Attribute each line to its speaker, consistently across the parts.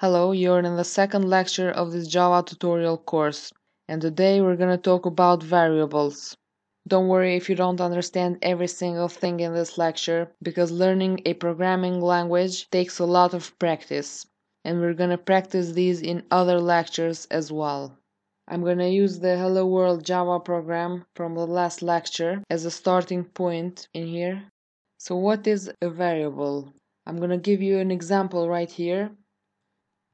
Speaker 1: Hello, you're in the second lecture of this Java tutorial course, and today we're gonna talk about variables. Don't worry if you don't understand every single thing in this lecture, because learning a programming language takes a lot of practice, and we're gonna practice these in other lectures as well. I'm gonna use the Hello World Java program from the last lecture as a starting point in here. So what is a variable? I'm gonna give you an example right here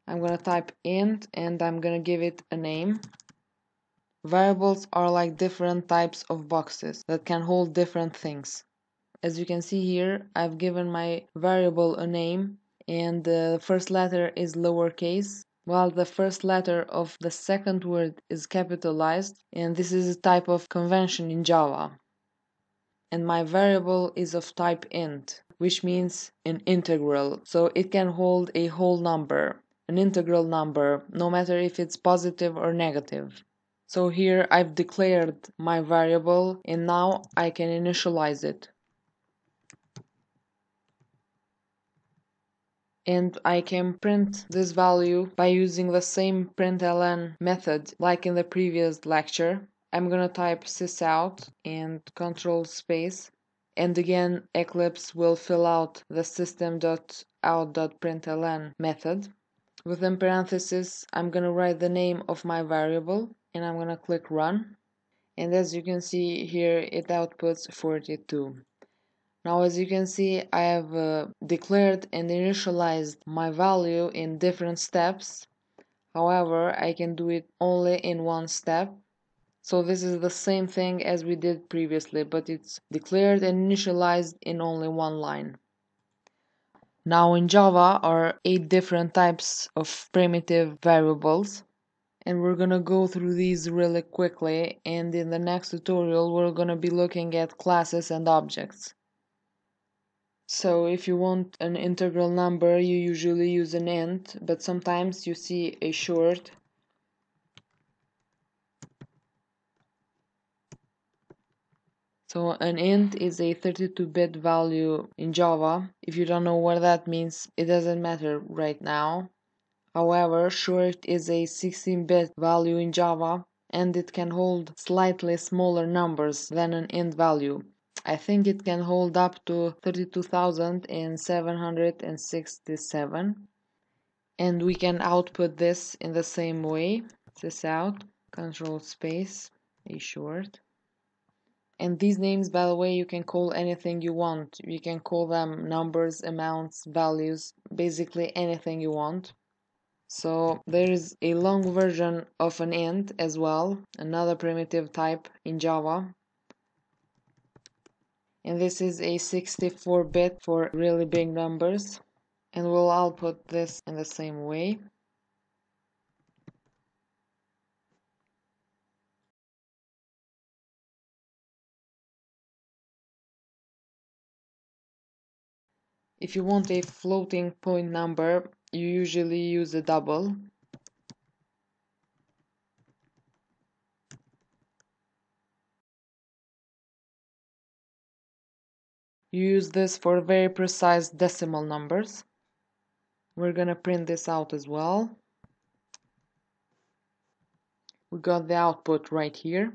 Speaker 1: I'm going to type int and I'm going to give it a name. Variables are like different types of boxes that can hold different things. As you can see here, I've given my variable a name and the first letter is lowercase while the first letter of the second word is capitalized and this is a type of convention in Java. And my variable is of type int, which means an integral, so it can hold a whole number an integral number, no matter if it's positive or negative. So here I've declared my variable and now I can initialize it. And I can print this value by using the same println method like in the previous lecture. I'm gonna type sysout and control space and again Eclipse will fill out the system.out.println method Within parentheses, I'm to write the name of my variable and I'm to click run. And as you can see here, it outputs 42. Now as you can see, I have uh, declared and initialized my value in different steps. However, I can do it only in one step. So this is the same thing as we did previously, but it's declared and initialized in only one line. Now in Java are 8 different types of primitive variables and we're gonna go through these really quickly and in the next tutorial we're gonna be looking at classes and objects. So if you want an integral number you usually use an int but sometimes you see a short So an int is a 32-bit value in Java. If you don't know what that means, it doesn't matter right now. However, short is a 16-bit value in Java and it can hold slightly smaller numbers than an int value. I think it can hold up to 32,767 and we can output this in the same way. sysout, control space, a short and these names by the way you can call anything you want. You can call them numbers amounts values basically anything you want. So there is a long version of an int as well another primitive type in java. And this is a 64 bit for really big numbers. And we'll output this in the same way If you want a floating point number, you usually use a double. You use this for very precise decimal numbers. We're gonna print this out as well. We got the output right here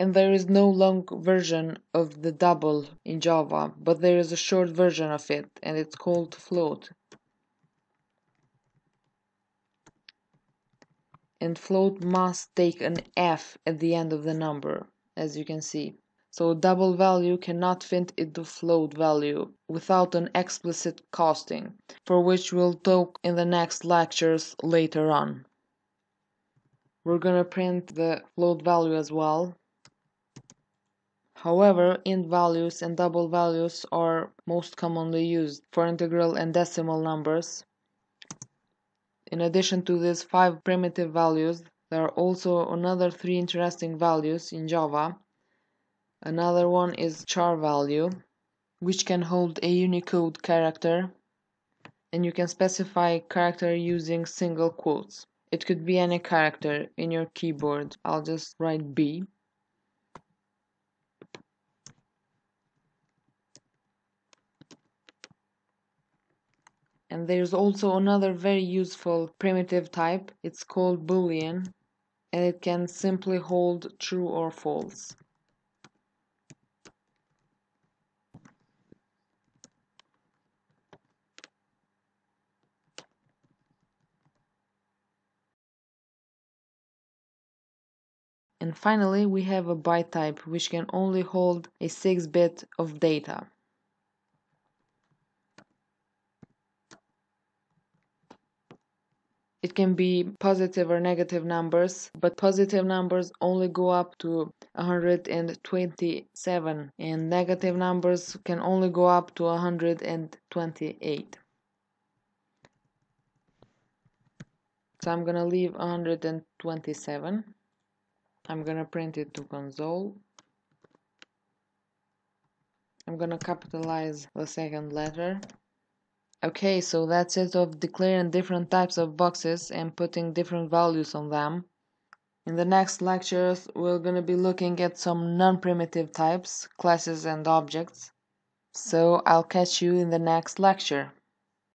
Speaker 1: and there is no long version of the double in Java, but there is a short version of it, and it's called float. And float must take an F at the end of the number, as you can see. So double value cannot fit into float value without an explicit casting, for which we'll talk in the next lectures later on. We're gonna print the float value as well, However, int values and double values are most commonly used for integral and decimal numbers. In addition to these five primitive values, there are also another three interesting values in Java. Another one is char value, which can hold a Unicode character, and you can specify character using single quotes. It could be any character in your keyboard. I'll just write B. And there's also another very useful primitive type. It's called boolean and it can simply hold true or false. And finally, we have a byte type, which can only hold a 6-bit of data. It can be positive or negative numbers, but positive numbers only go up to 127 and negative numbers can only go up to 128. So I'm gonna leave 127. I'm gonna print it to console. I'm gonna capitalize the second letter. Okay, so that's it of declaring different types of boxes and putting different values on them. In the next lectures, we're gonna be looking at some non-primitive types, classes and objects. So I'll catch you in the next lecture.